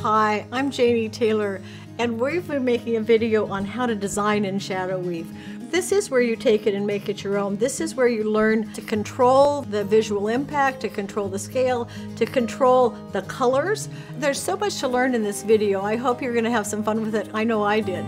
Hi, I'm Jannie Taylor, and we've been making a video on how to design in Shadow Weave. This is where you take it and make it your own. This is where you learn to control the visual impact, to control the scale, to control the colors. There's so much to learn in this video. I hope you're going to have some fun with it. I know I did.